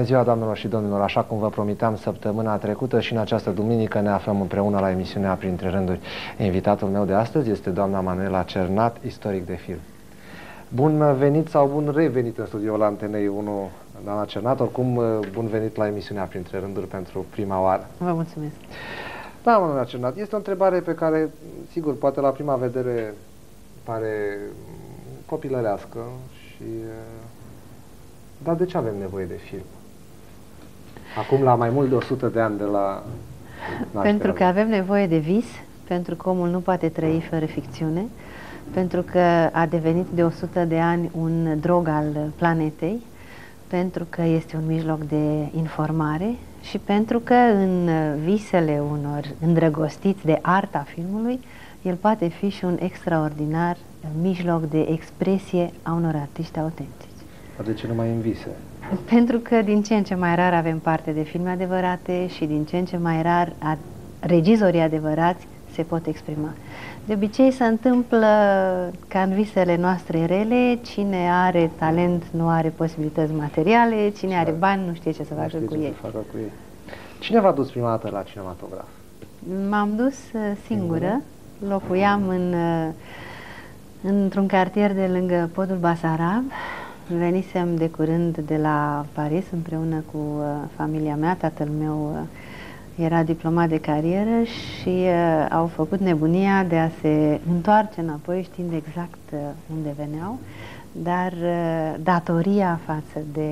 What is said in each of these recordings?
Bună ziua, doamnelor și domnilor! Așa cum vă promiteam săptămâna trecută și în această duminică ne aflăm împreună la emisiunea Printre Rânduri. Invitatul meu de astăzi este doamna Manuela Cernat, istoric de film. Bun venit sau bun revenit în studioul la Antenei 1, doamna Cernat, oricum bun venit la emisiunea Printre Rânduri pentru prima oară. Vă mulțumesc! Da, doamna Cernat, este o întrebare pe care, sigur, poate la prima vedere pare copilărească și... Dar de ce avem nevoie de film? Acum, la mai mult de 100 de ani de la Pentru că avem nevoie de vis, pentru că omul nu poate trăi fără ficțiune, pentru că a devenit de 100 de ani un drog al planetei, pentru că este un mijloc de informare și pentru că în visele unor îndrăgostiți de arta filmului, el poate fi și un extraordinar mijloc de expresie a unor artiști autentici. Dar de ce numai în vise? Pentru că din ce în ce mai rar avem parte de filme adevărate și din ce în ce mai rar a, regizorii adevărați se pot exprima. De obicei se întâmplă ca în visele noastre rele, cine are talent nu are posibilități materiale, cine are bani nu știe ce să facă cu ei. Facă cu ei. Cine v-a dus prima dată la cinematograf? M-am dus uh, singură, locuiam în, uh, într-un cartier de lângă podul Basarab, Venisem de curând de la Paris împreună cu uh, familia mea, tatăl meu uh, era diplomat de carieră și uh, au făcut nebunia de a se întoarce înapoi știind exact uh, unde veneau, dar uh, datoria față de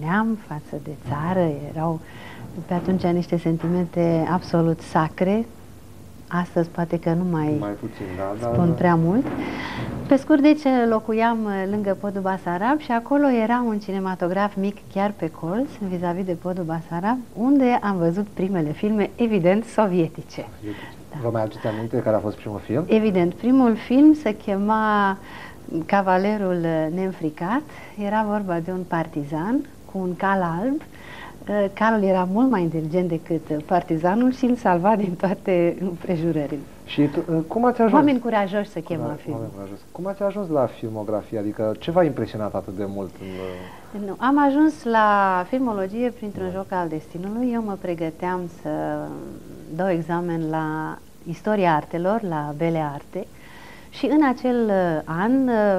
neam, față de țară, erau pe atunci niște sentimente absolut sacre, Astăzi poate că nu mai, mai puțin, da, spun da, prea mult. Pe scurt, deci locuiam uh, lângă podul Basarab și acolo era un cinematograf mic chiar pe colț, vis-a-vis -vis de podul Basarab, unde am văzut primele filme, evident, sovietice. Da. Vă mai aduceți aminte care a fost primul film? Evident, primul film se chema Cavalerul Neînfricat. Era vorba de un partizan cu un cal alb Eh, Carol era mult mai inteligent decât partizanul și îl salva din toate împrejurările. Și tu, eh, cum ați ajuns? Oameni curajoși se chema filmul. Cum ați ajuns la filmografie? Adică ce v-a impresionat atât de mult? În... Eh? Nu, am ajuns la filmologie printr-un joc al destinului. Eu mă pregăteam să dau examen la istoria artelor, la Bele Arte. Și în acel an,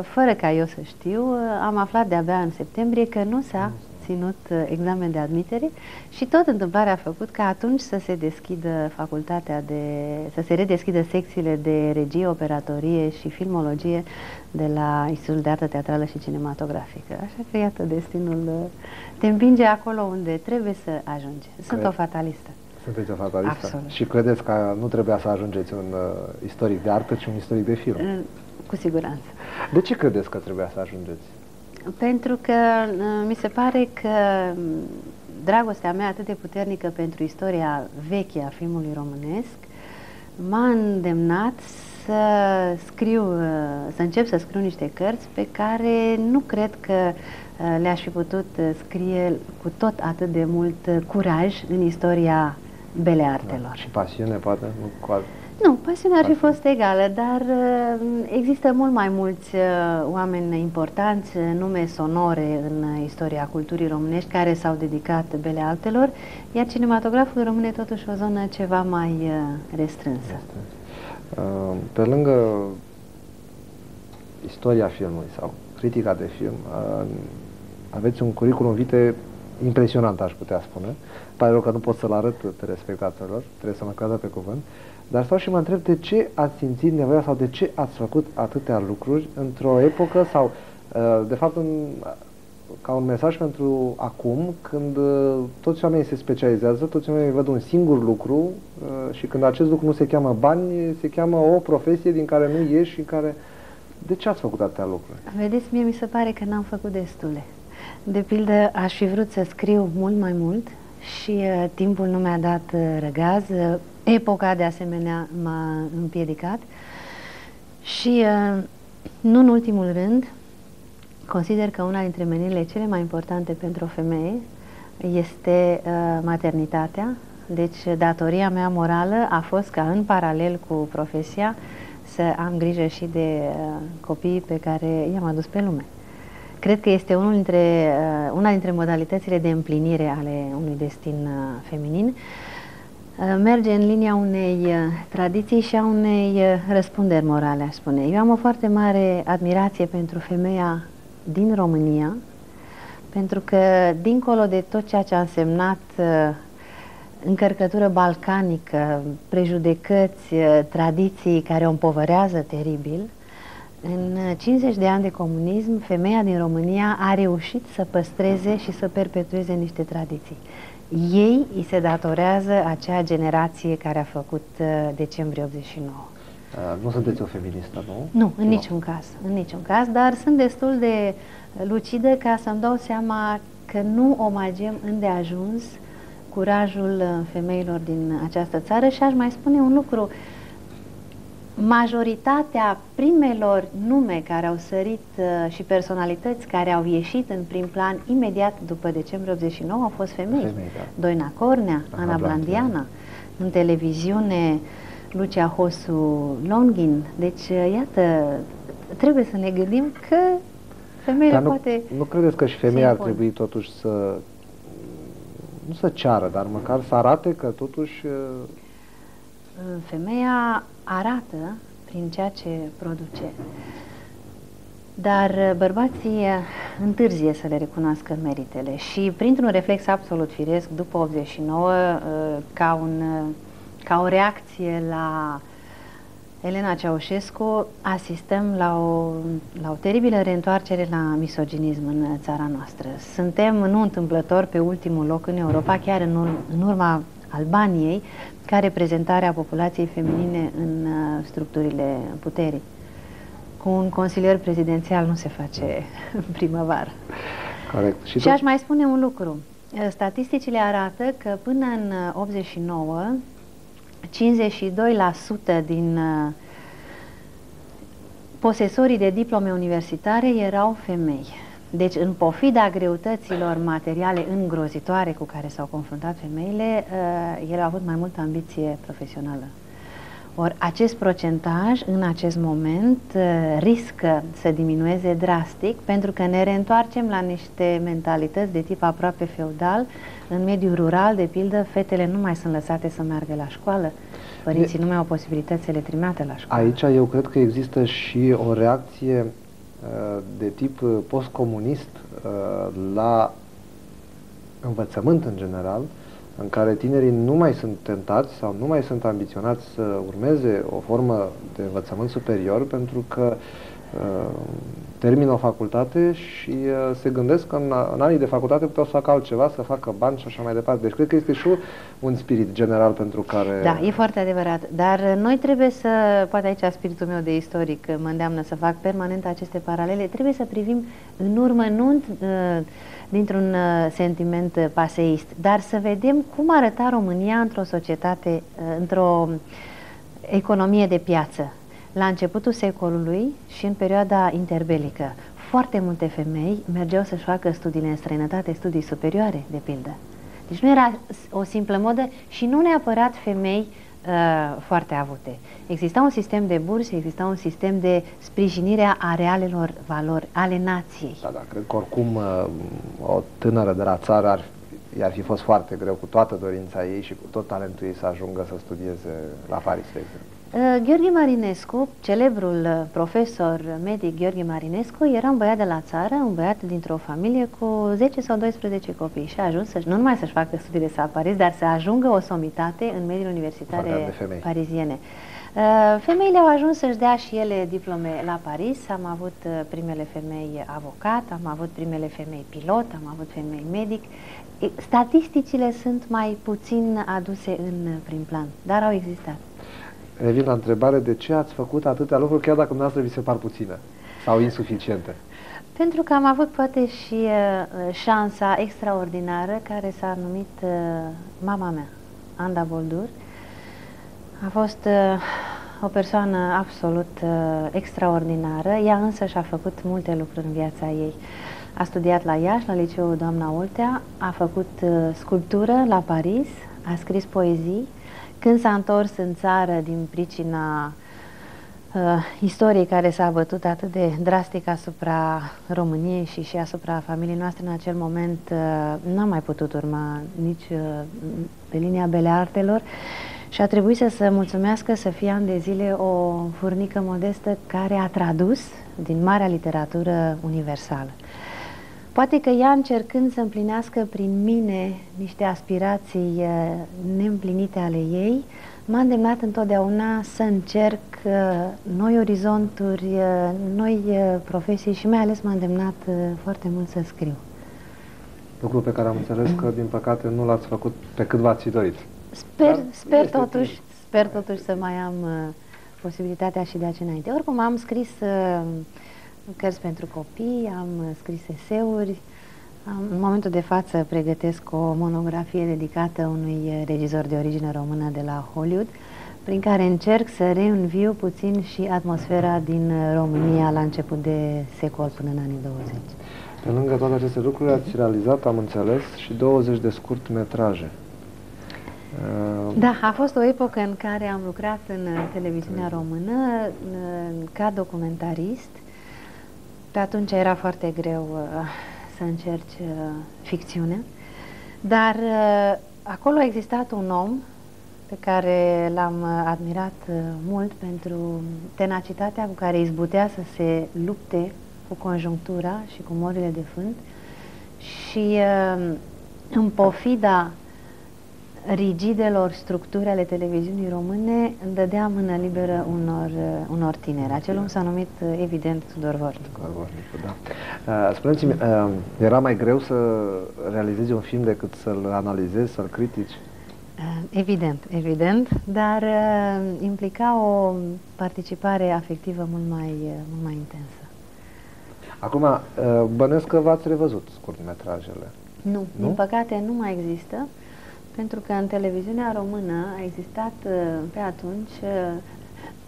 fără ca eu să știu, am aflat de-abia în septembrie că nu s-a ținut uh, examen de admitere și tot întâmplarea a făcut ca atunci să se deschidă facultatea de, să se redeschidă secțiile de regie, operatorie și filmologie de la Institutul de Artă Teatrală și Cinematografică. Așa că, iată, destinul uh, te împinge acolo unde trebuie să ajungi. Sunt Cred. o fatalistă. Sunteți o fatalistă? Absolut. Și credeți că nu trebuia să ajungeți un uh, istoric de artă, ci un istoric de film? Uh, cu siguranță. De ce credeți că trebuia să ajungeți? Pentru că uh, mi se pare că um, dragostea mea atât de puternică pentru istoria veche a filmului românesc m-a îndemnat să scriu, uh, să încep să scriu niște cărți pe care nu cred că uh, le-aș fi putut scrie cu tot atât de mult curaj în istoria bele artelor. Da, și pasiune, poate, nu cu alt... Nu, pasiunea ar fi fost egală, dar uh, există mult mai mulți uh, oameni importanți, uh, nume sonore în istoria culturii românești care s-au dedicat bele altelor, iar cinematograful rămâne totuși o zonă ceva mai restrânsă. Pe lângă istoria filmului sau critica de film, aveți un curriculum vitae impresionant, aș putea spune. Pare rău că nu pot să-l arăt telespectatorilor, trebuie să mă cadă pe cuvânt. Dar stau și mă întreb de ce ați simțit nevoia sau de ce ați făcut atâtea lucruri într-o epocă sau, uh, de fapt, în, ca un mesaj pentru acum, când uh, toți oamenii se specializează, toți oamenii văd un singur lucru uh, și când acest lucru nu se cheamă bani, se cheamă o profesie din care nu ieși și în care... De ce ați făcut atâtea lucruri? Vedeți, mie mi se pare că n-am făcut destule. De pildă, aș fi vrut să scriu mult mai mult și uh, timpul nu mi-a dat uh, răgaz. Epoca, de asemenea, m-a împiedicat și, uh, nu în ultimul rând, consider că una dintre menirile cele mai importante pentru o femeie este uh, maternitatea. Deci, datoria mea morală a fost ca, în paralel cu profesia, să am grijă și de uh, copiii pe care i-am adus pe lume. Cred că este unul dintre, uh, una dintre modalitățile de împlinire ale unui destin uh, feminin. Uh, merge în linia unei uh, tradiții și a unei uh, răspunderi morale, aș spune. Eu am o foarte mare admirație pentru femeia din România, pentru că, dincolo de tot ceea ce a însemnat uh, încărcătură balcanică, prejudecăți, uh, tradiții care o împovărează teribil, în 50 de ani de comunism, femeia din România a reușit să păstreze și să perpetueze niște tradiții. Ei îi se datorează acea generație care a făcut uh, decembrie 89. Uh, nu sunteți o feministă, nu? Nu, în niciun caz, în niciun caz, dar sunt destul de lucidă ca să-mi dau seama că nu omagem îndeajuns curajul uh, femeilor din această țară și aș mai spune un lucru. Majoritatea primelor nume care au sărit uh, și personalități care au ieșit în prim plan imediat după decembrie 89 au fost femei. Femei, da. Doina Cornea, Ana Ana Blandiana. Blandiana, în televiziune Lucia Hosu Longin. Deci, uh, iată, trebuie să ne gândim că femeile Dar nu, poate... nu credeți că și femeia ar impun. trebui totuși să nu să ceară, dar măcar să arate că totuși uh, Femeia arată prin ceea ce produce, dar uh, bărbații uh, întârzie să le recunoască meritele și printr-un reflex absolut firesc, după 89, uh, ca, un, uh, ca o reacție la Elena Ceaușescu, asistăm la o, la o teribilă reîntoarcere la misoginism în țara noastră. Suntem, nu întâmplător, pe ultimul loc în Europa, chiar în, ur- în urma Albaniei, ca reprezentare a populației feminine în uh, structurile puterii. Cu un consilier prezidențial nu se face în primăvară. corect. Și, Și aș mai spune un lucru. Uh, Statisticile arată că până în uh, 89, 52% din uh, posesorii de diplome universitare erau femei. Deci, în pofida greutăților materiale îngrozitoare cu care s-au confruntat femeile, uh, ele au avut mai multă ambiție profesională. Ori acest procentaj, în acest moment, uh, riscă să diminueze drastic, pentru că ne reîntoarcem la niște mentalități de tip aproape feudal. În mediul rural, de pildă, fetele nu mai sunt lăsate să meargă la școală. Părinții nu mai au posibilități să le trimite la școală. aici eu cred că există și o reacție uh, de tip uh, postcomunist uh, la învățământ în general, în care tinerii nu mai sunt tentați sau nu mai sunt ambiționați să urmeze o formă de învățământ superior pentru că uh, termină o facultate și uh, se gândesc că în, în anii de facultate puteau să facă altceva, să facă bani și așa mai departe. Deci cred că este și un spirit general pentru care... Da, e foarte adevărat. Dar noi trebuie să, poate aici spiritul meu de istoric mă îndeamnă să fac permanent aceste paralele, trebuie să privim în urmă, nu uh, dintr-un uh, sentiment uh, paseist, dar să vedem cum arăta România într-o societate, uh, într-o economie de piață. La începutul secolului și în perioada interbelică, foarte multe femei mergeau să-și facă studiile în străinătate, studii superioare, de pildă. Deci nu era o simplă modă și nu neapărat femei uh, foarte avute. Exista un sistem de burse, exista un sistem de sprijinire a realelor valori ale nației. Da, da, cred că oricum uh, o tânără de la țară ar, i-ar fi fost foarte greu cu toată dorința ei și cu tot talentul ei să ajungă să studieze la Paris, de exemplu. Uh, Gheorghe Marinescu, celebrul uh, profesor medic Gheorghe Marinescu, era un băiat de la țară, un băiat dintr-o familie cu 10 sau 12 copii și a ajuns să nu numai să-și facă studiile sa la Paris, dar să ajungă o somitate în mediul universitare Vorbeam de femei. pariziene. Uh, Femeile au ajuns să-și dea și ele diplome la Paris. Am avut uh, primele femei avocat, am avut primele femei pilot, am avut femei medic. E, Statisticile sunt mai puțin aduse în uh, prim plan, dar au existat. Revin la întrebare, de ce ați făcut atâtea lucruri, chiar dacă dumneavoastră vi se par puține sau insuficiente? Pentru că am avut poate și uh, șansa extraordinară care s-a numit uh, mama mea, Anda Boldur. A fost uh, o persoană absolut uh, extraordinară, ea însă și-a făcut multe lucruri în viața ei. A studiat la Iași, la liceul Doamna Oltea, a făcut uh, sculptură la Paris, a scris poezii. Când s-a întors în țară din pricina istoriei care s-a bătut atât de drastic asupra României și și asupra familiei noastre în acel moment uh, n-am mai putut urma nici uh, pe linia beleartelor și a trebuit să se mulțumească să fie ani de zile o furnică modestă care a tradus din marea literatură universală. Poate că ea încercând să împlinească prin mine niște aspirații uh, neîmplinite ale ei, m-a îndemnat întotdeauna să încerc uh, noi orizonturi, uh, noi uh, profesii și mai ales m-a îndemnat uh, foarte mult să scriu. Lucru pe care am înțeles că, din păcate, nu l-ați făcut pe cât v-ați dorit. Sper, Dar sper, este totuși, timp. sper totuși să mai am uh, posibilitatea și de aici înainte. Oricum am scris uh, cărți pentru copii, am uh, scris eseuri, am, în momentul de față pregătesc o monografie dedicată unui uh, regizor de origine română de la Hollywood, prin care încerc să reînviu puțin și atmosfera din uh, România la început de secol până în anii 20. Pe lângă toate aceste lucruri, ați realizat, am înțeles, și 20 de scurtmetraje. Uh, Da, a fost o epocă în care am lucrat în uh, televiziunea română în- ca documentarist. Pe atunci era foarte greu uh, să încerci uh, ficțiunea, dar uh, acolo a existat un om pe care l-am uh, admirat uh, mult pentru tenacitatea cu care izbutea să se lupte cu conjunctura și cu morile de fânt și uh, în pofida rigidelor structuri ale televiziunii române dădea mână liberă unor, uh, unor tineri. Acel om s-a numit, uh, evident, Tudor Vornicu. Tudor Vornicu, da. Uh, Spuneți-mi, uh, era mai greu să realizezi un film decât să-l analizezi, să-l critici? Uh, Evident, evident, dar uh, implica o participare afectivă mult mai, uh, mult mai intensă. Acum, uh, bănuiesc că v-ați revăzut scurtmetrajele. Nu, Nu? din păcate nu mai există, pentru că în televiziunea română a existat uh, pe atunci uh,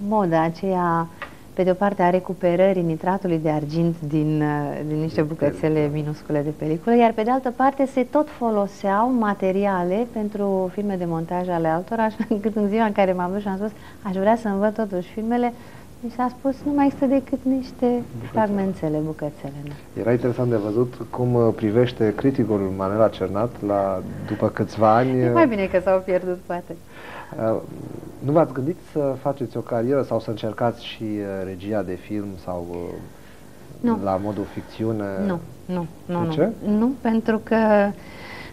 moda aceea, pe de o parte, a recuperării nitratului de argint din, uh, din niște bucățele minuscule de peliculă, iar pe de altă parte se tot foloseau materiale pentru filme de montaj ale altora, așa încât în ziua în care m-am dus și am spus aș vrea să-mi văd totuși filmele, mi s-a spus nu mai există decât niște fragmentele, bucățele. Da. Era interesant de văzut cum uh, privește criticul Manela Cernat la, după câțiva ani. E mai bine că s-au pierdut, poate. Uh, Nu v-ați gândit să faceți o carieră sau să încercați și uh, regia de film sau uh, Nu. la modul ficțiune? Nu, nu, nu, De nu. ce? Nu, pentru că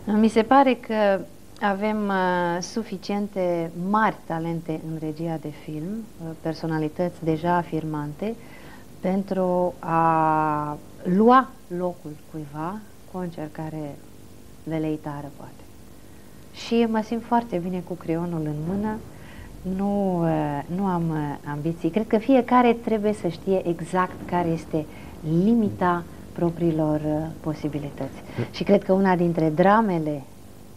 uh, mi se pare că avem uh, suficiente mari talente în regia de film, uh, personalități deja afirmante, pentru a lua locul cuiva cu o încercare veleitară, poate. Și mă simt foarte bine cu creionul în mână, nu, uh, nu am uh, ambiții. Cred că fiecare trebuie să știe exact care este limita propriilor uh, posibilități. Și cred că una dintre dramele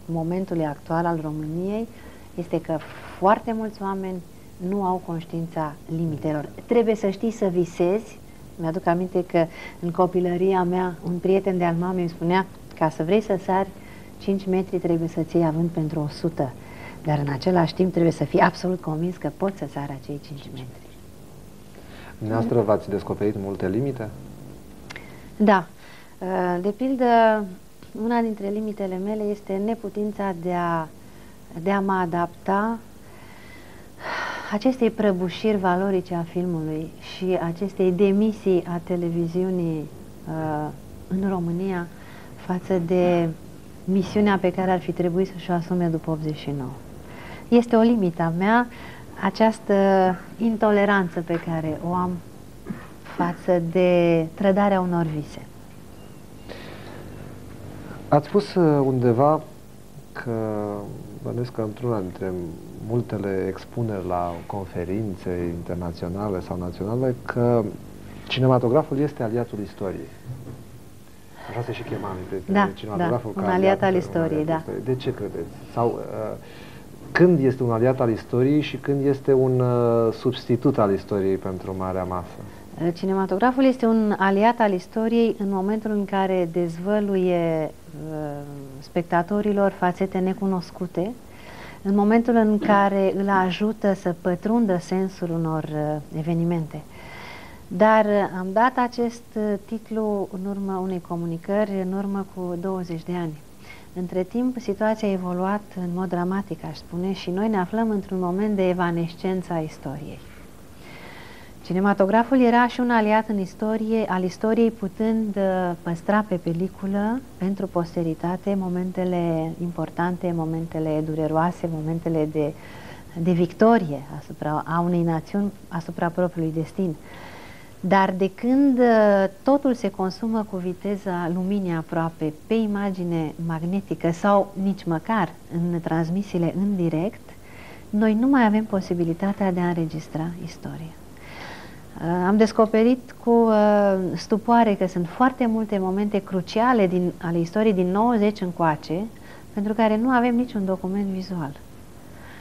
momentului actual al României este că foarte mulți oameni nu au conștiința limitelor. Trebuie să știi să visezi. Mi-aduc aminte că în copilăria mea un prieten de-al mamei îmi spunea ca să vrei să sari 5 metri trebuie să-ți iei avânt pentru 100. Dar în același timp trebuie să fii absolut convins că poți să sari acei 5 metri. Dumneavoastră v-ați descoperit multe limite? Da. Uh, De pildă, una dintre limitele mele este neputința de a, de a mă adapta acestei prăbușiri valorice a filmului și acestei demisii a televiziunii uh, în România față de misiunea pe care ar fi trebuit să și-o asume după 89. Este o limită a mea, această intoleranță pe care o am față de trădarea unor vise. Ați spus uh, undeva că, bănuiesc că într-una dintre multele expuneri la conferințe internaționale sau naționale, că cinematograful este aliatul istoriei. Așa se și chema aminte, Da, cinematograful da, ca un aliat al un istoriei, aliat da. De ce credeți? Sau uh, când este un aliat al istoriei și când este un uh, substitut al istoriei pentru marea masă? Cinematograful este un aliat al istoriei în momentul în care dezvăluie uh, spectatorilor fațete necunoscute, în momentul în care îl ajută să pătrundă sensul unor uh, evenimente. Dar uh, am dat acest uh, titlu în urma unei comunicări, în urmă cu 20 de ani. Între timp, situația a evoluat în mod dramatic, aș spune, și noi ne aflăm într-un moment de evanescență a istoriei. Cinematograful era și un aliat în istorie, al istoriei, putând uh, păstra pe peliculă pentru posteritate momentele importante, momentele dureroase, momentele de, de victorie asupra a unei națiuni, asupra propriului destin. Dar de când uh, totul se consumă cu viteza luminii aproape pe imagine magnetică sau nici măcar în transmisiile în direct, noi nu mai avem posibilitatea de a înregistra istoria. Uh, am descoperit cu uh, stupoare că sunt foarte multe momente cruciale din, ale istoriei din 90 încoace, pentru care nu avem niciun document vizual.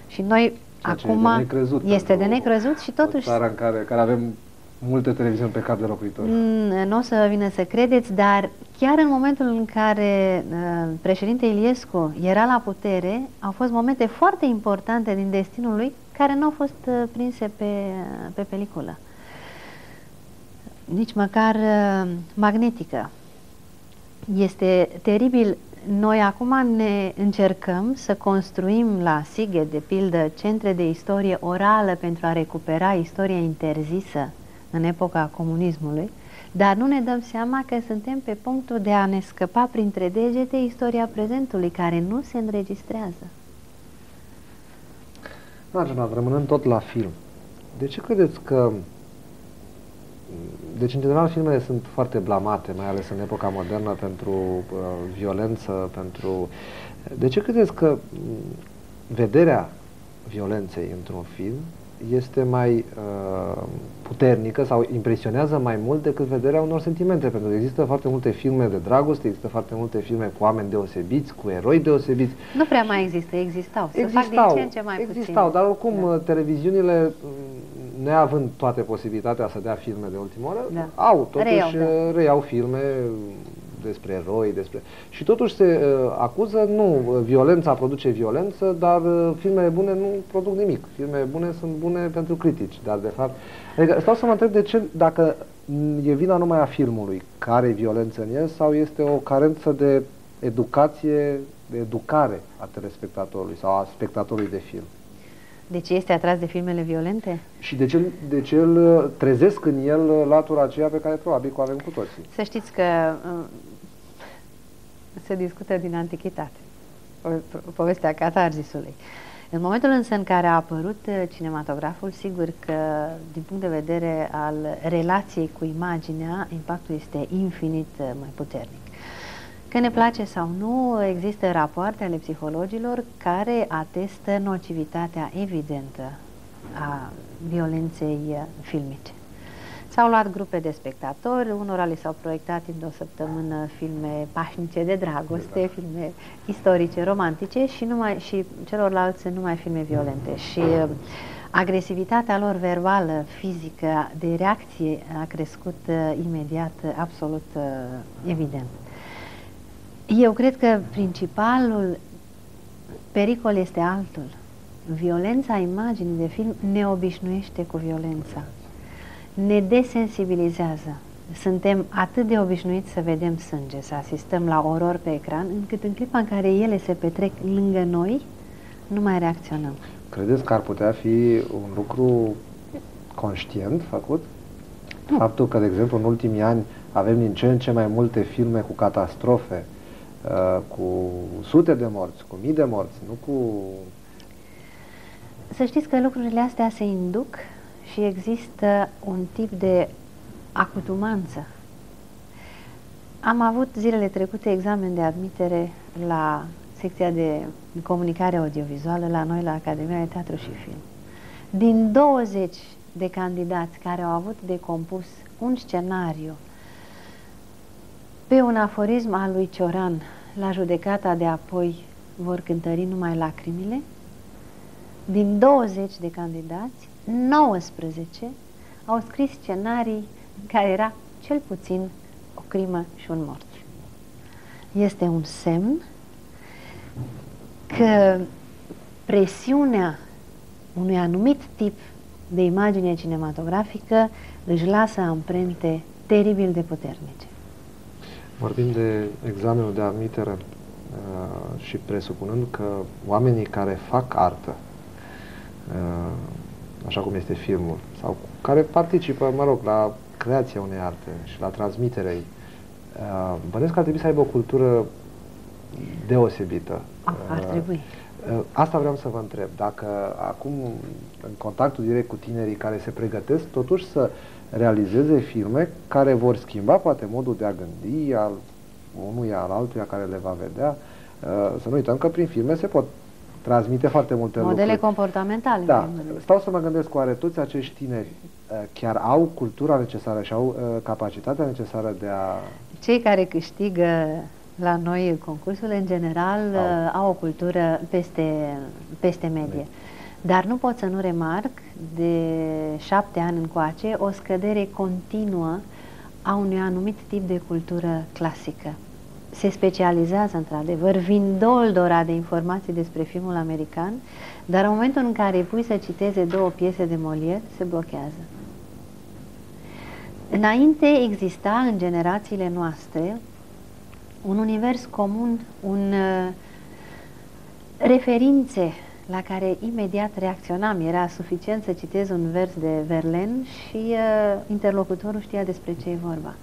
Și noi Ceea acum de necrezut este de necrezut și totuși... O țară în care, care avem multe televiziuni pe cap de locuitori. Mm, nu o să vină să credeți, dar chiar în momentul în care uh, președinte Iliescu era la putere, au fost momente foarte importante din destinul lui care nu au fost uh, prinse pe, uh, pe peliculă. Nici măcar uh, magnetică. Este teribil. Noi acum ne încercăm să construim la Sighe, de pildă, centre de istorie orală pentru a recupera istoria interzisă în epoca comunismului, dar nu ne dăm seama că suntem pe punctul de a ne scăpa printre degete istoria prezentului, care nu se înregistrează. Margina, rămânând tot la film, de ce credeți că deci, în general, filmele sunt foarte blamate, mai ales în epoca modernă, pentru uh, violență, pentru... De ce credeți că vederea violenței într-un film este mai uh, puternică sau impresionează mai mult decât vederea unor sentimente, pentru că există foarte multe filme de dragoste, există foarte multe filme cu oameni deosebiți, cu eroi deosebiți. Nu prea mai există, existau. Se existau, fac din ce în ce mai existau, puțin. dar oricum da. televiziunile, neavând toate posibilitatea să dea filme de ultimă oră, da. au, totuși reiau, da. reiau filme despre eroi, despre... Și totuși se uh, acuză, nu, violența produce violență, dar uh, filmele bune nu produc nimic. Filmele bune sunt bune pentru critici, dar de fapt... Adică stau să mă întreb de ce, dacă e vina numai a filmului care e violență în el sau este o carență de educație, de educare a telespectatorului sau a spectatorului de film. De ce este atras de filmele violente? Și de ce, de ce îl trezesc în el latura aceea pe care probabil că o avem cu toții? Să știți că uh, se discută din antichitate, povestea catarzisului. În momentul însă în care a apărut uh, cinematograful, sigur că din punct de vedere al relației cu imaginea, impactul este infinit uh, mai puternic. Că ne place sau nu, există rapoarte ale psihologilor care atestă nocivitatea evidentă a violenței uh, filmice. S-au luat grupe de spectatori, unora li s-au proiectat în o săptămână filme pașnice de dragoste, da. filme istorice, romantice și, numai, și celorlalți numai filme violente. Și uh, agresivitatea lor verbală, fizică, de reacție a crescut uh, imediat, absolut uh, evident. Eu cred că principalul pericol este altul. Violența imaginii de film ne obișnuiește cu violența ne desensibilizează. Suntem atât de obișnuiți să vedem sânge, să asistăm la oror pe ecran, încât în clipa în care ele se petrec lângă noi, nu mai reacționăm. Credeți că ar putea fi un lucru conștient făcut? Nu. Faptul că, de exemplu, în ultimii ani avem din ce în ce mai multe filme cu catastrofe, uh, cu sute de morți, cu mii de morți, nu cu... Să știți că lucrurile astea se induc și există un tip de acutumanță. Am avut zilele trecute examen de admitere la secția de comunicare audiovizuală la noi la Academia de Teatru și Film. Din 20 de candidați care au avut de compus un scenariu pe un aforism al lui Cioran la judecata de apoi vor cântări numai lacrimile, din 20 de candidați, 19 au scris scenarii în care era cel puțin o crimă și un mort. Este un semn că presiunea unui anumit tip de imagine cinematografică își lasă amprente teribil de puternice. Vorbim de examenul de admitere uh, și presupunând că oamenii care fac artă, uh, așa cum este filmul, sau care participă, mă rog, la creația unei arte și la transmiterea ei, uh, bănesc că ar trebui să aibă o cultură deosebită. Ah, ar trebui. Uh, asta vreau să vă întreb, dacă acum în contactul direct cu tinerii care se pregătesc, totuși să realizeze filme care vor schimba poate modul de a gândi al unuia, al altuia care le va vedea. Uh, să nu uităm că prin filme se pot transmite foarte multe Modele lucruri. comportamentale. Da, stau să mă gândesc, oare toți acești tineri uh, chiar au cultura necesară și au capacitatea necesară de a... Cei care câștigă la noi concursul în general au, au o cultură peste, peste medie. Dar nu pot să nu remarc de șapte ani încoace o scădere continuă a unui anumit tip de cultură clasică. Se specializează într-adevăr, vin doldora de informații despre filmul american, dar în momentul în care îi pui să citeze două piese de Molière, se blochează. Înainte exista în generațiile noastre un univers comun, un uh, referințe la care imediat reacționam. Era suficient să citez un vers de Verlaine și uh, interlocutorul știa despre ce e vorba.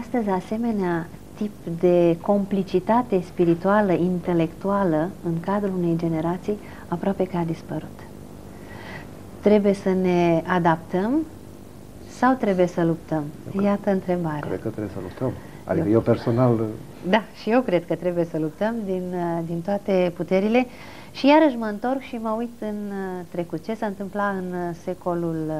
Astăzi, asemenea tip de complicitate spirituală, intelectuală în cadrul unei generații aproape că a dispărut. Trebuie să ne adaptăm sau trebuie să luptăm? Iată întrebarea. Cred că trebuie să luptăm. Adică eu, eu personal... Da, și eu cred că trebuie să luptăm din, uh, din toate puterile. Și iarăși mă întorc și mă uit în uh, trecut. Ce s-a întâmplat în uh, secolul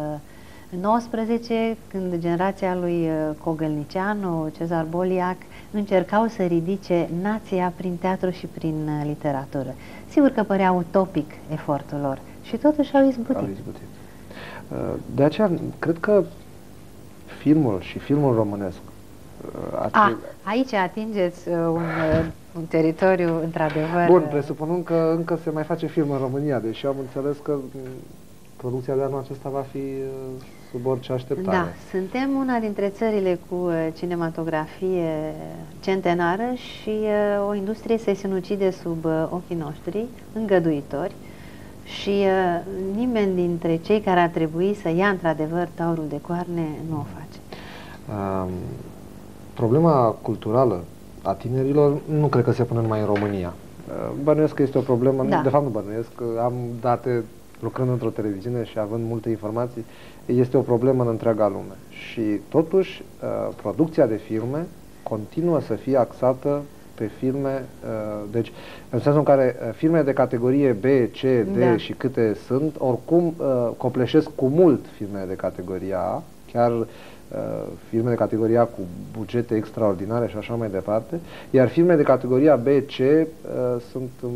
XIX, când generația lui Cogălnicianu, Cezar Boliac, încercau să ridice nația prin teatru și prin literatură. Sigur că părea utopic efortul lor și totuși au izbutit. Au izbutit. De aceea, cred că filmul și filmul românesc a, ah, aici atingeți uh, un, uh, un teritoriu într-adevăr... Bun, presupunând că încă se mai face film în România, deși am înțeles că mm, producția de anul acesta va fi uh, sub orice așteptare. Da, suntem una dintre țările cu cinematografie centenară și o industrie se sinucide sub ochii noștri, îngăduitori, și nimeni dintre cei care ar trebui să ia într-adevăr taurul de coarne nu o face. Um, Problema culturală a tinerilor nu cred că se pune numai în România. Uh, bănuiesc că este o problemă, da. de fapt nu bănuiesc, că am date lucrând într-o televiziune și având multe informații, este o problemă în întreaga lume. Și totuși, uh, producția de filme continuă să fie axată pe filme, uh, deci în sensul în care filme de categorie B, C, D da. și câte sunt, oricum copleșesc cu mult filme de categoria A, chiar Uh, filme de categoria cu bugete extraordinare și așa mai departe, iar filme de categoria B, C uh, sunt, um,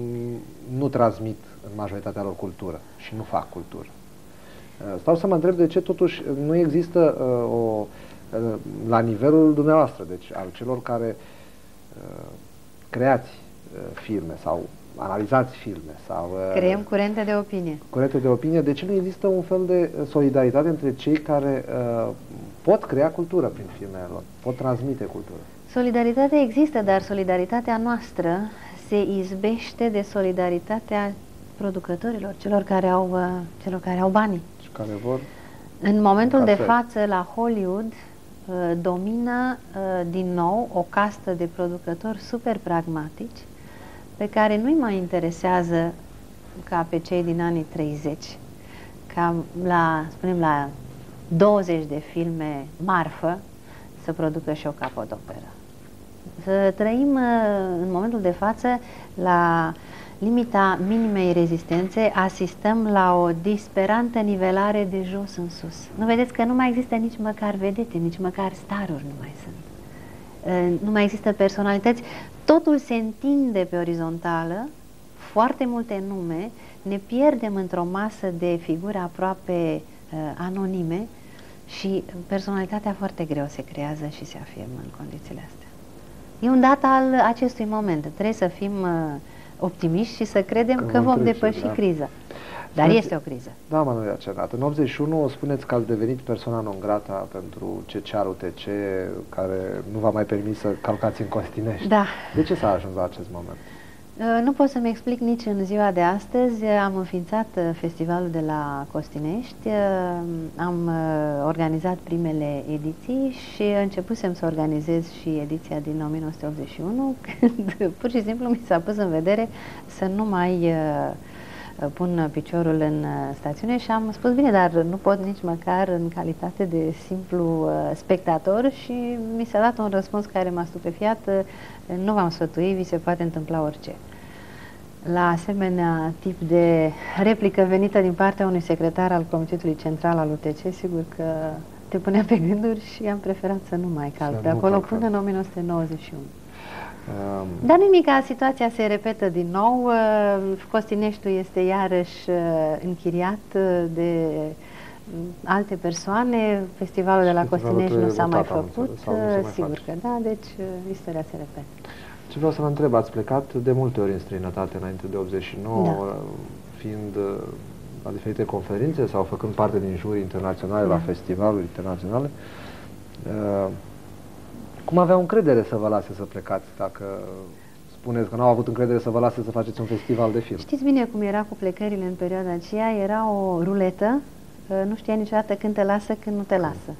nu transmit în majoritatea lor cultură și nu fac cultură. Uh, stau să mă întreb de ce totuși nu există uh, o, uh, la nivelul dumneavoastră, deci al celor care uh, creați uh, filme sau analizați filme sau... Uh, Creăm curente de opinie. Curente de opinie. De ce nu există un fel de solidaritate între cei care uh, pot crea cultură prin filmele lor, pot transmite cultură. Solidaritatea există, dar solidaritatea noastră se izbește de solidaritatea producătorilor, celor care au, uh, celor care au banii. Și care vor În momentul de față, la Hollywood, uh, domină uh, din nou o castă de producători super pragmatici pe care nu-i mai interesează ca pe cei din anii 30, ca la, spunem, la 20 de filme marfă să producă și o capodoperă. Să trăim uh, în momentul de față la limita minimei rezistențe, asistăm la o disperantă nivelare de jos în sus. Nu vedeți că nu mai există nici măcar vedete, nici măcar staruri nu mai sunt. Uh, nu mai există personalități. Totul se întinde pe orizontală, foarte multe nume, ne pierdem într-o masă de figuri aproape uh, anonime și personalitatea foarte greu se creează și se afirmă în condițiile astea. E un dat al acestui moment. Trebuie să fim uh, optimiști și să credem că, că vom trece, depăși da. criza. Dar Spuneți- este o criză. Da, Manuela Cernat. În 81 spuneți că ați devenit persoana non grata pentru CCR UTC, care nu v-a mai permis să calcați în Costinești. Da. De ce s-a ajuns la acest moment? Uh, Nu pot să-mi explic nici în ziua de astăzi. Am înființat uh, festivalul de la Costinești, uh, am uh, organizat primele ediții și începusem să organizez și ediția din 1981, când pur și simplu mi s-a pus în vedere să nu mai uh, pun piciorul în uh, stațiune și am spus, bine, dar nu pot nici măcar în calitate de simplu uh, spectator și mi s-a dat un răspuns care m-a stupefiat, uh, nu v-am sfătuit, vi se poate întâmpla orice. La asemenea tip de replică venită din partea unui secretar al Comitetului Central al UTC, sigur că te punea pe gânduri și am preferat să nu mai calc Să pe nu acolo calcați. până în 1991. Um, Dar nimica, situația se repetă din nou. uh, Costineștiul este iarăși uh, închiriat uh, de mm, alte persoane. Festivalul de la Festivalul Costinești nu s-a mai trebuie votat, am făcut. înțeles, sau nu se uh, mai Sigur face. că da, deci uh, istoria se repetă. Ce vreau să vă întreb, ați plecat de multe ori în străinătate înainte de 89, Da. fiind uh, la diferite conferințe sau făcând parte din juri internaționale, la Da. festivaluri internaționale. Uh, Cum aveau încredere să vă lase să plecați dacă spuneți că n-au avut încredere să vă lase să faceți un festival de film? Știți bine cum era cu plecările în perioada aceea? Era o ruletă, uh, nu știa niciodată când te lasă, când nu te lasă.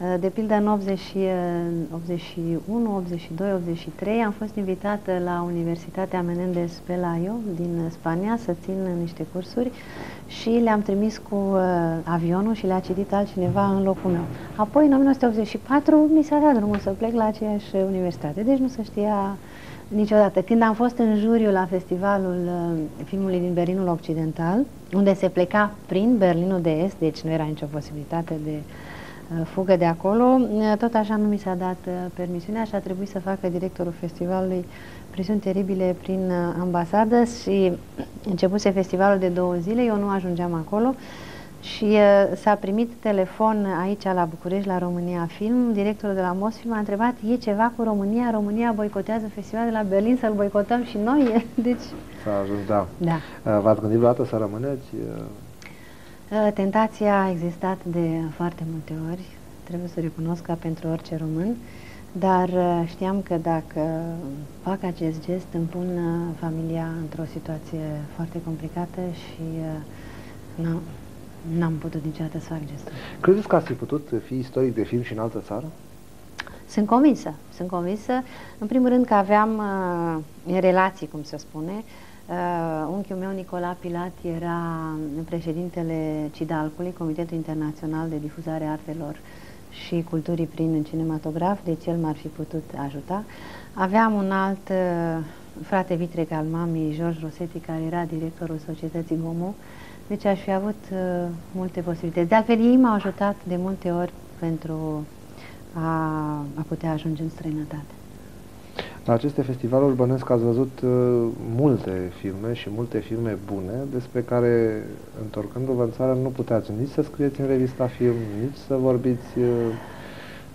Uh, De pildă în 80, și, uh, 81, 82, 83 am fost invitată la Universitatea Menendez Pelayo din Spania să țin niște cursuri și le-am trimis cu uh, avionul și le-a citit altcineva în locul meu. Apoi, în 1984, mi s-a dat drumul să plec la aceeași universitate, deci nu se știa niciodată. Când am fost în juriu la festivalul uh, filmului din Berlinul Occidental, unde se pleca prin Berlinul de Est, deci nu era nicio posibilitate de uh, fugă de acolo, uh, tot așa nu mi s-a dat uh, permisiunea și a trebuit să facă directorul festivalului presiuni teribile prin uh, ambasadă și începuse festivalul de două zile, eu nu ajungeam acolo și uh, s-a primit telefon aici la București, la România Film. Directorul de la Mosfilm a întrebat, e ceva cu România? România boicotează festivalul de la Berlin, să-l boicotăm și noi? Deci, S-a ajuns, da. da. Uh, V-ați gândit vreodată să rămâneți? Uh, Uh, Tentația a existat de foarte multe ori, trebuie să recunosc ca pentru orice român, dar uh, știam că dacă fac acest gest îmi pun uh, familia într-o situație foarte complicată și uh, n-am, n-am putut niciodată să fac gestul. Credeți că ați fi putut fi istoric de film și în altă țară? Sunt convinsă, sunt convinsă, în primul rând că aveam uh, relații, cum se spune. Uh, unchiul meu, Nicola Pilat, era președintele CIDALCului, Comitetul Internațional de Difuzare a Artelor și Culturii prin cinematograf, deci el m-ar fi putut ajuta. Aveam un alt uh, frate vitreg al mamei, George Rosetti, care era directorul societății GOMO, deci aș fi avut uh, multe posibilități. De altfel, ei m-au ajutat de multe ori pentru a, a putea ajunge în străinătate. La aceste festivaluri bănesc că ați văzut uh, multe filme și multe filme bune despre care, întorcându-vă în țară, nu puteți nici să scrieți în revista film, nici să vorbiți uh,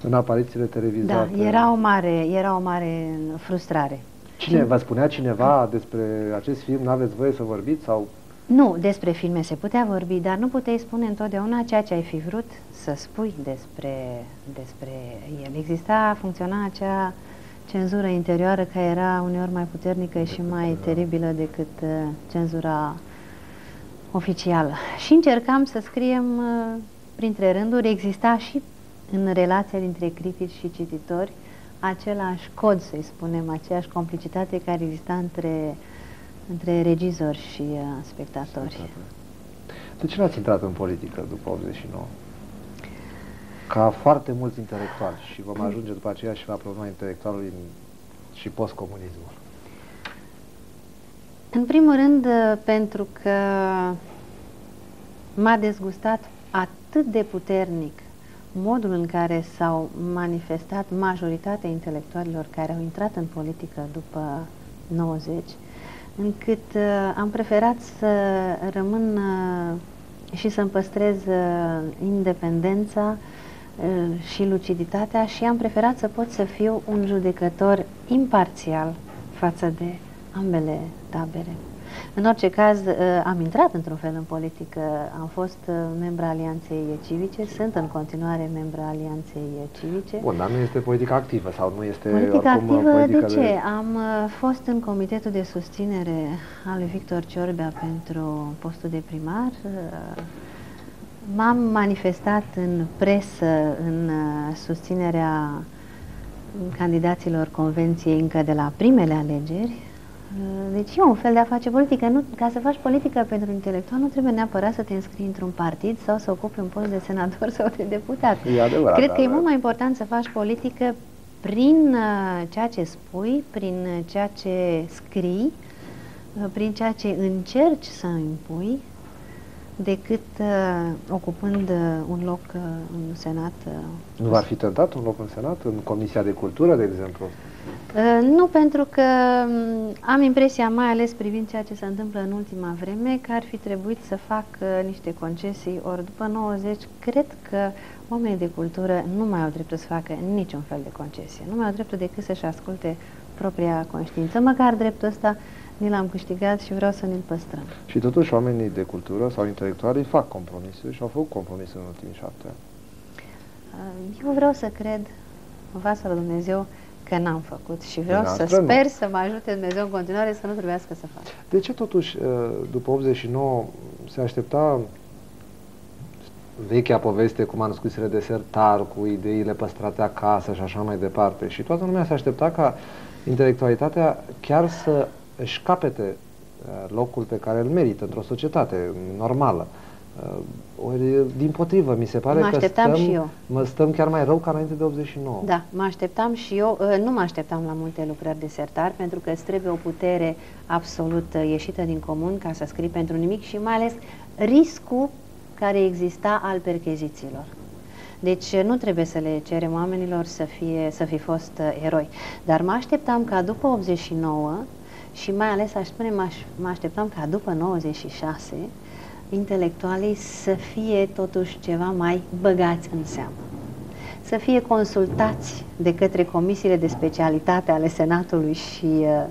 în aparițiile Da, televizate. era o mare, era o mare frustrare. Cine, vă spunea cineva despre acest film, n-aveți voie să vorbiți sau Nu, despre filme se putea vorbi, dar nu puteai spune întotdeauna ceea ce ai fi vrut să spui despre, despre el. Exista, funcționa acea cenzură interioară care era uneori mai puternică și mai teribilă decât uh, cenzura oficială. Și încercam să scriem uh, printre rânduri, exista și în relația dintre critici și cititori același cod, să-i spunem, aceeași complicitate care exista între, între regizori și uh, spectatori. De ce n-ați intrat în politică după 89? Ca foarte mulți intelectuali și vom ajunge după aceea și la problema intelectualului în- și postcomunismul. În primul rând, uh, pentru că m-a dezgustat atât de puternic modul în care s-au manifestat majoritatea intelectualilor care au intrat în politică după 90, încât uh, am preferat să rămân uh, și să-mi păstrez uh, independența uh, și luciditatea și am preferat să pot să fiu un judecător imparțial față de ambele tabere. În orice caz, uh, am intrat într-un fel în politică, am fost uh, membra Alianței Civice, sunt în continuare membra Alianței Civice. Bun, dar nu este politică activă sau nu este Politică activă, de ce? De... Am uh, fost în comitetul de susținere al lui Victor Ciorbea pentru postul de primar. M-am manifestat în presă în susținerea candidaților convenției încă de la primele alegeri, Uh, deci e un fel de a face politică. Nu, ca să faci politică pentru intelectual nu trebuie neapărat să te înscrii într-un partid sau să ocupi un post de senator sau de deputat. E adevărat, Cred că e mult mai important să faci politică prin uh, ceea ce spui, prin uh, ceea ce scrii, uh, prin ceea ce încerci să impui, decât uh, ocupând uh, un loc uh, în Senat. Uh, nu va fi tentat un loc în Senat, în Comisia de Cultură, de exemplu? Uh, nu, pentru că um, am impresia, mai ales privind ceea ce se întâmplă în ultima vreme, că ar fi trebuit să fac uh, niște concesii, ori după 90, cred că oamenii de cultură nu mai au dreptul să facă niciun fel de concesie. Nu mai au dreptul decât să-și asculte propria conștiință. Măcar dreptul ăsta ni l-am câștigat și vreau să ne-l păstrăm. Și totuși oamenii de cultură sau intelectuali fac compromisuri și au făcut compromisuri în ultimii șapte ani. Uh, eu vreau să cred, în fața lui Dumnezeu, că n-am făcut și vreau să sper nu. să mă ajute Dumnezeu în continuare să nu trebuiască să fac. De ce totuși, uh, după 89, se aștepta vechea poveste cu manuscrisele de sertar, cu ideile păstrate acasă și așa mai departe. Și toată lumea se aștepta ca intelectualitatea chiar să își capete uh, locul pe care îl merită într-o societate normală. Uh, ori, din potrivă, mi se pare mă că stăm, și eu. Mă stăm chiar mai rău ca înainte de 89. Da, mă așteptam și eu. Uh, nu mă așteptam la multe lucrări de sertar, pentru că îți trebuie o putere absolut ieșită din comun ca să scrii pentru nimic și mai ales riscul care exista al perchezițiilor. Deci nu trebuie să le cerem oamenilor să, fie, să fi fost eroi. Dar mă așteptam ca după 89 și mai ales, aș spune, mă așteptam ca după 96 intelectualii să fie totuși ceva mai băgați în seamă. Să fie consultați de către comisiile de specialitate ale Senatului și uh,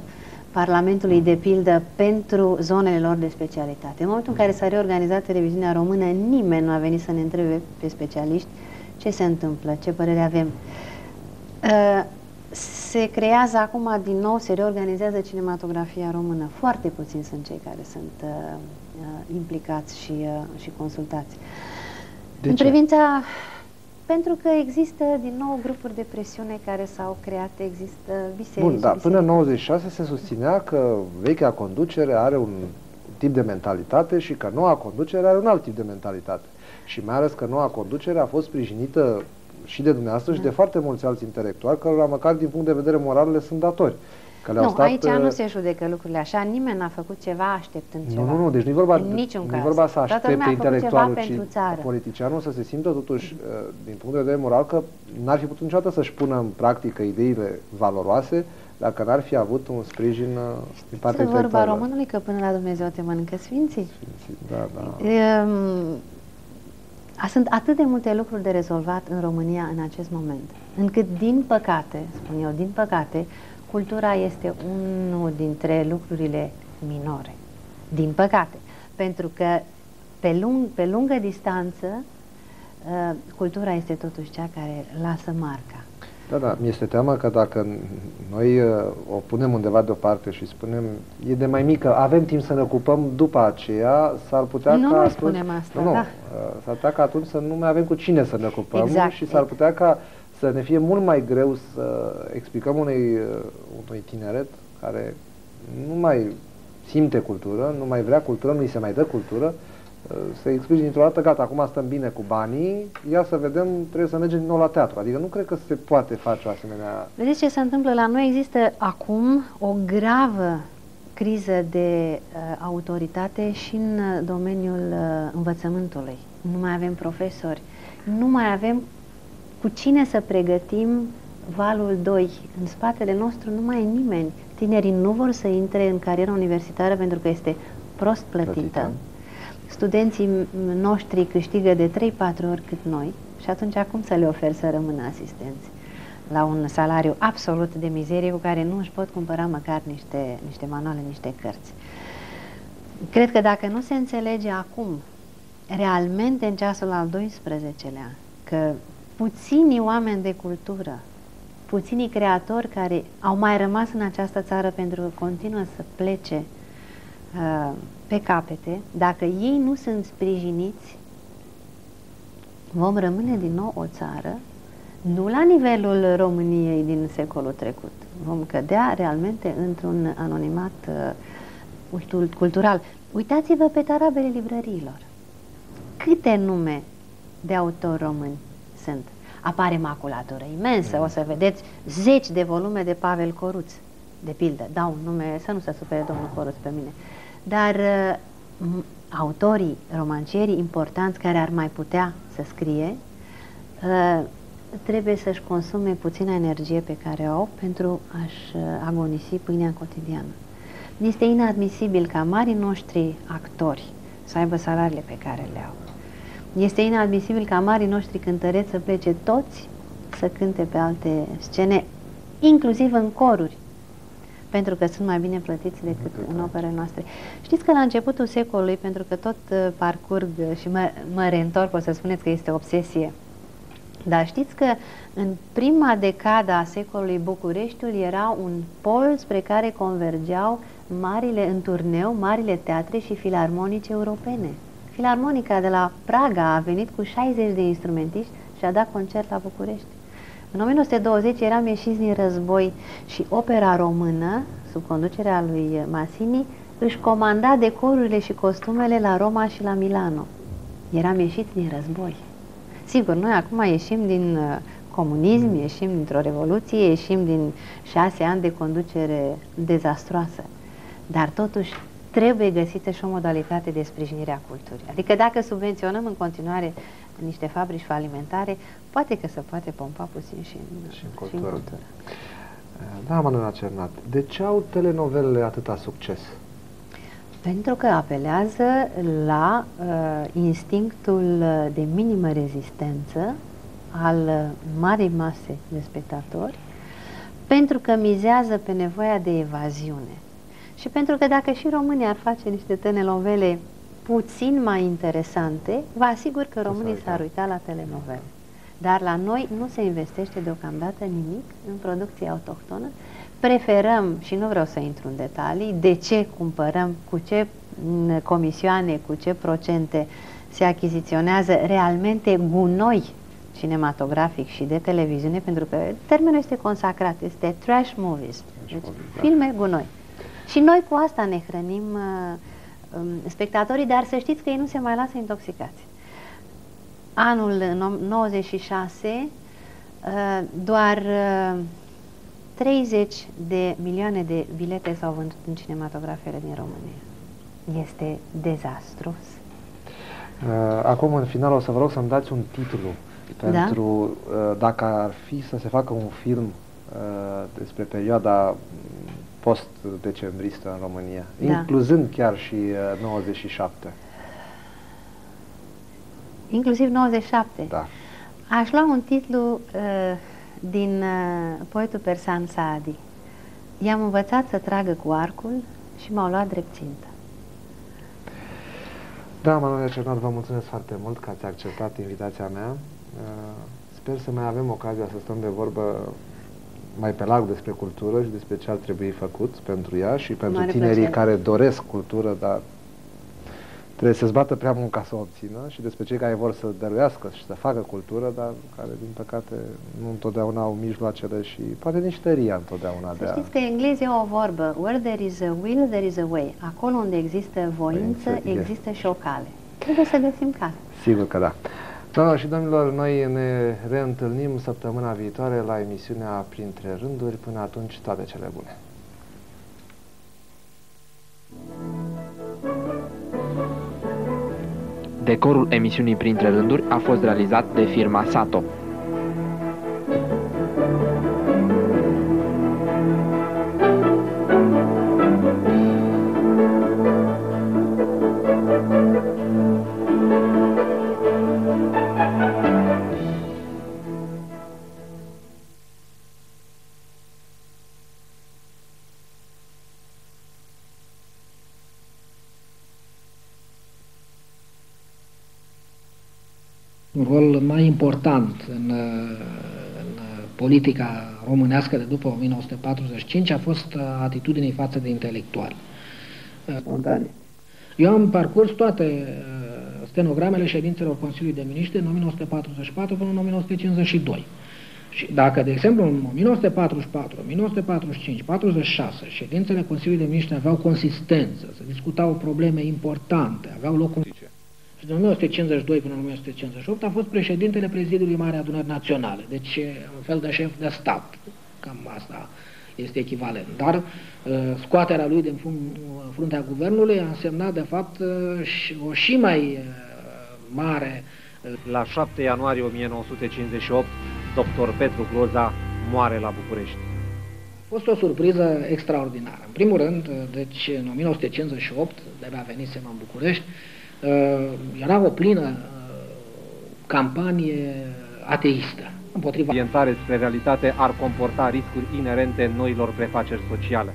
Parlamentului, de pildă, pentru zonele lor de specialitate. În momentul în care s-a reorganizat televiziunea română, nimeni nu a venit să ne întrebe pe specialiști ce se întâmplă, ce părere avem. Uh, se creează acum din nou, se reorganizează cinematografia română. Foarte puțini sunt cei care sunt uh, uh, implicați și, uh, și consultați. De în ce? privința pentru că există din nou grupuri de presiune care s-au creat, există biserici. Bun, da, biserici. până în 96 se susținea că vechea conducere are un tip de mentalitate și că noua conducere are un alt tip de mentalitate. Și mai ales că noua conducere a fost sprijinită și de dumneavoastră da. și de foarte mulți alți intelectuali, cărora măcar din punct de vedere moral le sunt datori. Că nu, stat, aici nu uh, se judecă lucrurile așa, nimeni n-a făcut ceva așteptând nu, ceva. Nu, nu, deci nu e vorba, în niciun nu caz. vorba să aștepte intelectualul, ci țară. politicianul să se simtă totuși, uh, din punct de vedere moral, că n-ar fi putut niciodată să-și pună în practică ideile valoroase dacă n-ar fi avut un sprijin uh, din partea intelectuală. vorba românului că până la Dumnezeu te mănâncă sfinții. Sfinții, da, da. Um, sunt atât de multe lucruri de rezolvat în România în acest moment, încât, din păcate, spun eu, din păcate, cultura este unul dintre lucrurile minore. Din păcate. Pentru că, pe, lung, pe lungă distanță, uh, cultura este totuși cea care lasă marca. Da, da, mi este teamă că dacă noi uh, o punem undeva deoparte și spunem e de mai mică, avem timp să ne ocupăm după aceea, s-ar putea nu, ca nu atunci, spunem asta, nu, da. uh, s-ar putea ca atunci să nu mai avem cu cine să ne ocupăm exact. și s-ar putea ca să ne fie mult mai greu să explicăm unui, uh, unui tineret care nu mai simte cultură, nu mai vrea cultură, nu îi se mai dă cultură, să explici dintr-o dată, gata, acum stăm bine cu banii, ia să vedem, trebuie să mergem din nou la teatru. Adică nu cred că se poate face o asemenea... Vedeți ce se întâmplă la noi? Există acum o gravă criză de uh, autoritate și în uh, domeniul uh, învățământului. Nu mai avem profesori, nu mai avem cu cine să pregătim valul 2. În spatele nostru nu mai e nimeni. Tinerii nu vor să intre în cariera universitară pentru că este prost plătită. plătită studenții noștri câștigă de 3-4 ori cât noi și atunci acum să le ofer să rămână asistenți? la un salariu absolut de mizerie cu care nu își pot cumpăra măcar niște, niște manuale, niște cărți. Cred că dacă nu se înțelege acum, realmente în ceasul al 12-lea, că puțini oameni de cultură, puținii creatori care au mai rămas în această țară pentru că continuă să plece uh, pe capete, dacă ei nu sunt sprijiniți, vom rămâne din nou o țară nu la nivelul României din secolul trecut. Vom cădea realmente într-un anonimat uh, cultural. Uitați-vă pe tarabele librăriilor. Câte nume de autori români sunt? Apare maculatură imensă, o să vedeți zeci de volume de Pavel Coruț, de pildă. Dau un nume, să nu se supere domnul Coruț pe mine. Dar uh, autorii, romancierii importanți care ar mai putea să scrie, uh, trebuie să-și consume puțină energie pe care o au pentru a-și uh, agonisi pâinea cotidiană. Este inadmisibil ca marii noștri actori să aibă salariile pe care le au. Este inadmisibil ca marii noștri cântăreți să plece toți să cânte pe alte scene, inclusiv în coruri, pentru că sunt mai bine plătiți decât în operele noastre. Știți că la începutul secolului, pentru că tot uh, parcurg și mă, mă reîntorc, o să spuneți că este obsesie, dar știți că în prima decada a secolului Bucureștiul era un pol spre care convergeau marile în turneu, marile teatre și filarmonice europene. Filarmonica de la Praga a venit cu 60 de instrumentiști și a dat concert la București. În 1920 eram ieșiți din război și opera română, sub conducerea lui Masini, își comanda decorurile și costumele la Roma și la Milano. Eram ieșiți din război. Sigur, noi acum ieșim din uh, comunism, ieșim dintr-o revoluție, ieșim din șase ani de conducere dezastroasă. Dar totuși trebuie găsită și o modalitate de sprijinire a culturii. Adică dacă subvenționăm în continuare niște fabrici falimentare, poate că se poate pompa puțin și în, și în cultură. Și în cultură. Da, Manuela Cernat, de ce au telenovelele atâta succes? Pentru că apelează la uh, instinctul de minimă rezistență al uh, marii mase de spectatori, pentru că mizează pe nevoia de evaziune. Și pentru că dacă și România ar face niște telenovele puțin mai interesante, vă asigur că românii s-ar uita la telenovele. Dar la noi nu se investește deocamdată nimic în producție autohtonă. Preferăm, și nu vreau să intru în detalii, de ce cumpărăm, cu ce comisioane, cu ce procente se achiziționează realmente gunoi cinematografic și de televiziune, pentru că termenul este consacrat, este trash movies, deci da. filme gunoi. Și noi cu asta ne hrănim uh, um, spectatorii, dar să știți că ei nu se mai lasă intoxicați. Anul 96, uh, doar uh, 30 de milioane de bilete s-au vândut în cinematografele din România. Este dezastros. Uh, acum, în final, o să vă rog să-mi dați un titlu da? pentru da? dacă ar fi să se facă un film uh, despre perioada post-decembristă în România, da. incluzând chiar și 97. Inclusiv 97? Da. Aș lua un titlu uh, din uh, poetul persan Saadi. I-am învățat să tragă cu arcul și m-au luat drept țintă. Da, Manuel Cernat, vă mulțumesc foarte mult că ați acceptat invitația mea. Uh, sper să mai avem ocazia să stăm de vorbă mai pe larg despre cultură și despre ce ar trebui făcut pentru ea și pentru Mare tinerii plăcere. care doresc cultură, dar trebuie să-ți bată prea mult ca să o obțină și despre cei care vor să dăruiască și să facă cultură, dar care, din păcate, nu întotdeauna au mijloacele și poate nici tăria întotdeauna să de știți a... că englezii au o vorbă, where there is a will, there is a way. Acolo unde există voință, voință există și o cale. Trebuie să găsim cale. Sigur că da. Doamnelor și domnilor, noi ne reîntâlnim săptămâna viitoare la emisiunea Printre Rânduri. Până atunci, toate cele bune! Decorul emisiunii Printre Rânduri a fost realizat de firma Sato. Un rol mai important în, în politica românească de după 1945 a fost atitudinii față de intelectuali. Spontane. Eu am parcurs toate uh, stenogramele ședințelor Consiliului de Miniștri în 1944 până în 1952. Și dacă, de exemplu, în 1944, 1945, 46, ședințele Consiliului de Miniștri aveau consistență, se discutau probleme importante, aveau loc și din 1952 până în 1958 a fost președintele prezidiului Mare Adunări Naționale, deci un fel de șef de stat, cam asta este echivalent. Dar uh, scoaterea lui din fruntea guvernului a însemnat, de fapt, uh, o și mai uh, mare. La 7 ianuarie 1958, dr. Petru Gloza moare la București. A fost o surpriză extraordinară. În primul rând, deci în 1958, de-abia venisem în București, era o plină campanie ateistă împotriva. Orientare spre realitate ar comporta riscuri inerente noilor prefaceri sociale.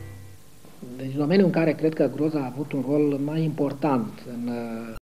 Deci domeniul în care cred că Groza a avut un rol mai important în uh,